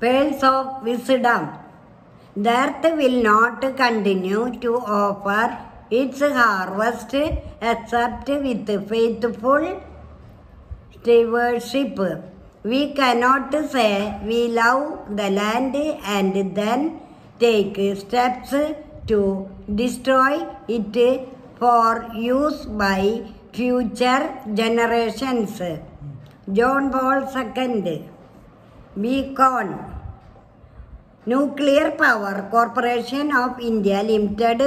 pearls of wisdom. The earth will not continue to offer its harvest except with faithful stewardship. We cannot say we love the land and then take steps to destroy it for use by future generations. John Paul II. Beacon. Nuclear Power Corporation of India Limited,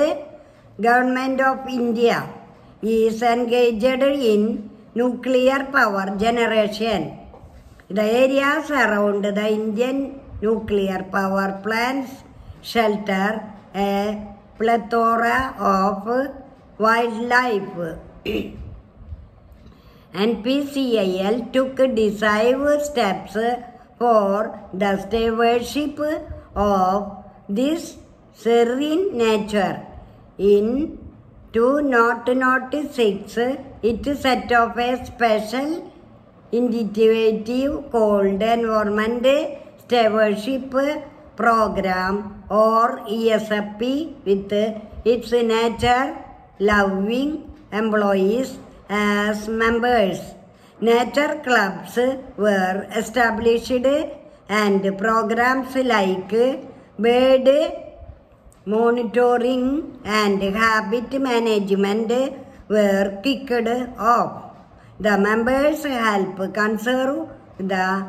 Government of India is engaged in nuclear power generation. The areas around the Indian nuclear power plants shelter a plethora of wildlife. NPCIL took decisive steps for the stewardship of this serene nature. In 2006, it set off a special initiative called Environment Stewardship Program or ESFP with its nature loving employees as members. Nature clubs were established and programs like bird monitoring and habit management were kicked off. The members help conserve the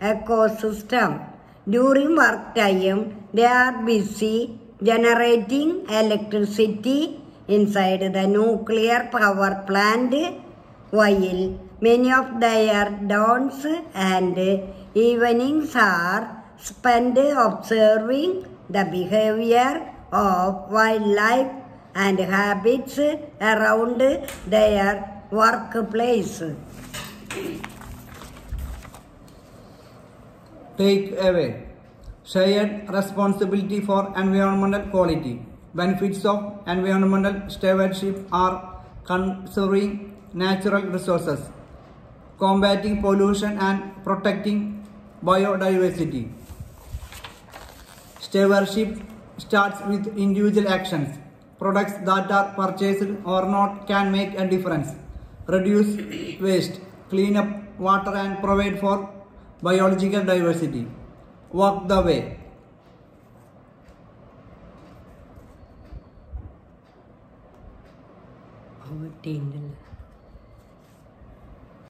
ecosystem. During work time, they are busy generating electricity inside the nuclear power plant while many of their dawns and evenings are spent observing the behavior of wildlife and habits around their workplace. Take away. Shared responsibility for environmental quality. Benefits of environmental stewardship are conserving natural resources, combating pollution and protecting biodiversity. Stewardship starts with individual actions. Products that are purchased or not can make a difference. Reduce waste, clean up water and provide for biological diversity. Walk the way.